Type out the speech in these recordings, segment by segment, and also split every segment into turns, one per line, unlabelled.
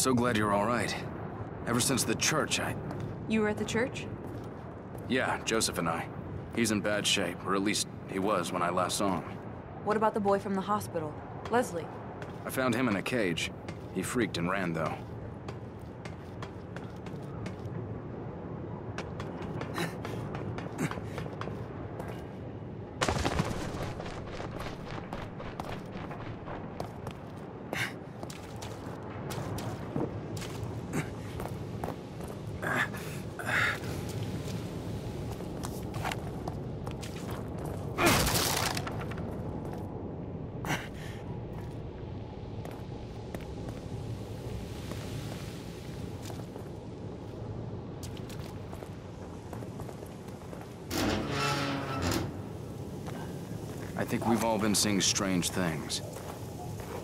so glad you're all right. Ever since the church, I...
You were at the church?
Yeah, Joseph and I. He's in bad shape, or at least he was when I last saw him.
What about the boy from the hospital? Leslie?
I found him in a cage. He freaked and ran, though. Think we've all been seeing strange things.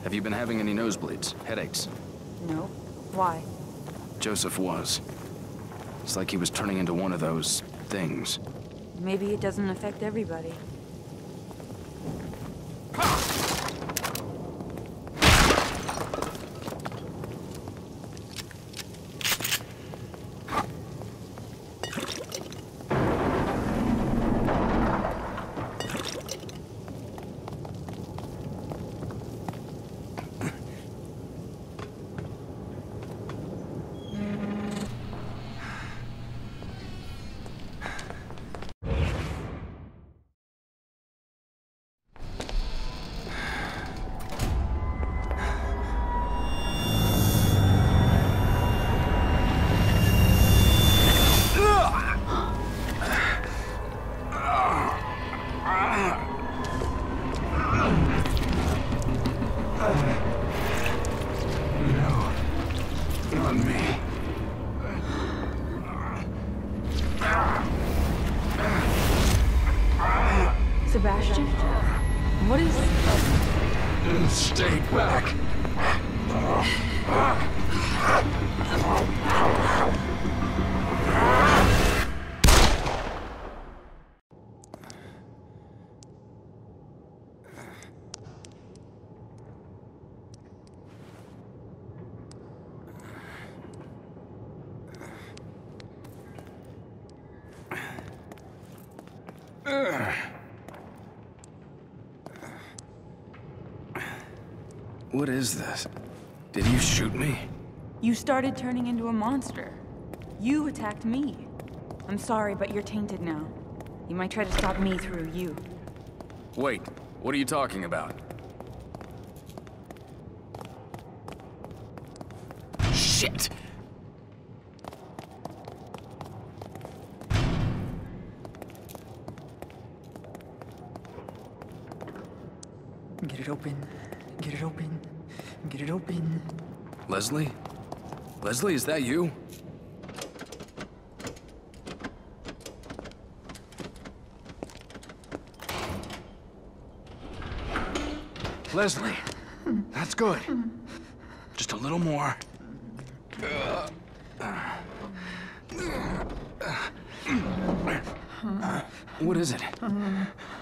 Have you been having any nosebleeds, headaches?
No. Why?
Joseph was. It's like he was turning into one of those things.
Maybe it doesn't affect everybody. What is...
Stay back. Ah, ah. What is this? Did you shoot me?
You started turning into a monster. You attacked me. I'm sorry, but you're tainted now. You might try to stop me through you.
Wait, what are you talking about? Shit!
Get it open. Get it open. Get it open.
Leslie? Leslie, is that you? Leslie, that's good. Just a little more. What is it?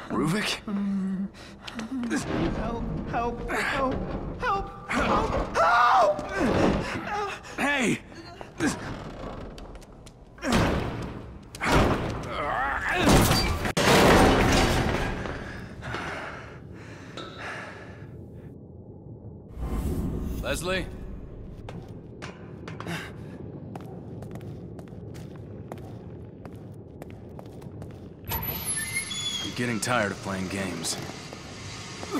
Ruvik?
Help! Help! Help! Help!
Help Hey! Leslie? I'm getting tired of playing games.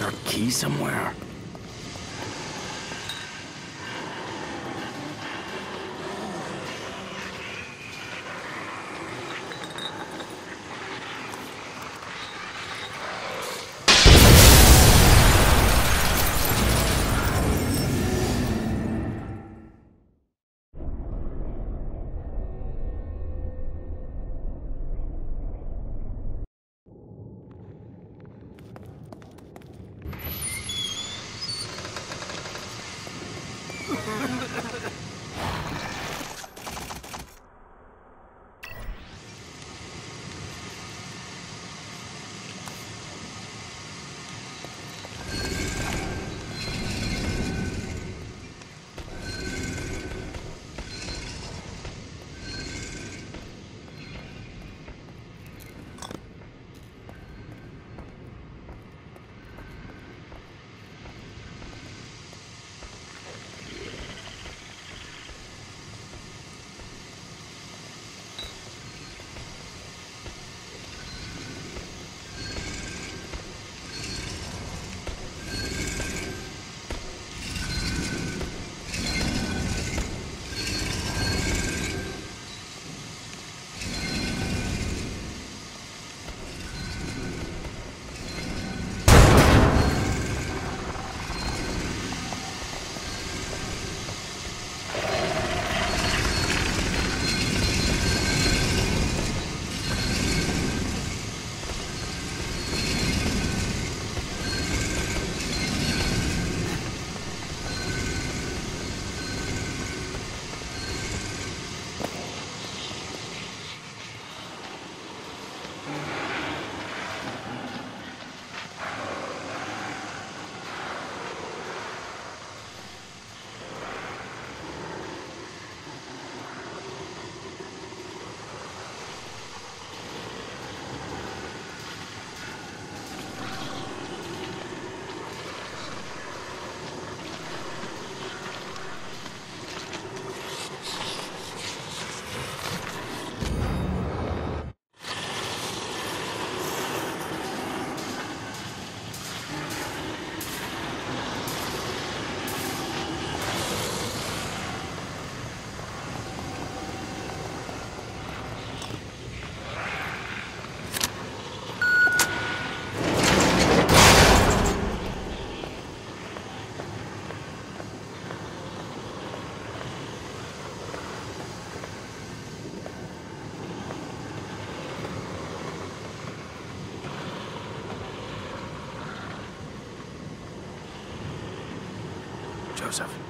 there a key somewhere? Joseph.